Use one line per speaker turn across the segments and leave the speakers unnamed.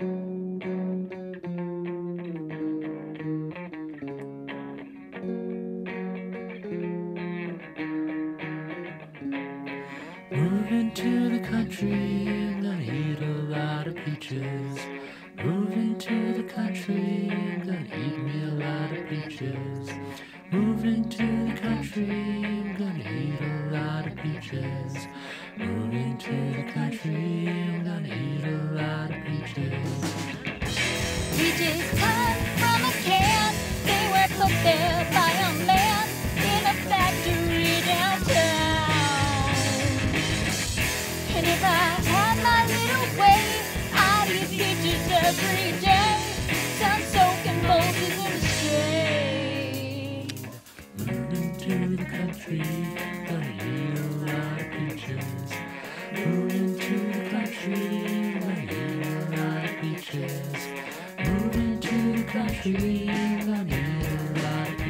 Moving to the country, gonna eat a lot of peaches. Moving to the country, gonna eat me a lot of peaches. Moving to the country, gonna eat a lot of peaches. Moving to the country, gonna eat a lot
every day. Sun soaking Moses in the.
Moving to the country, gonna eat a lot of. Moving to the country, a lot of. Moving to the country, a lot.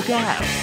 look out!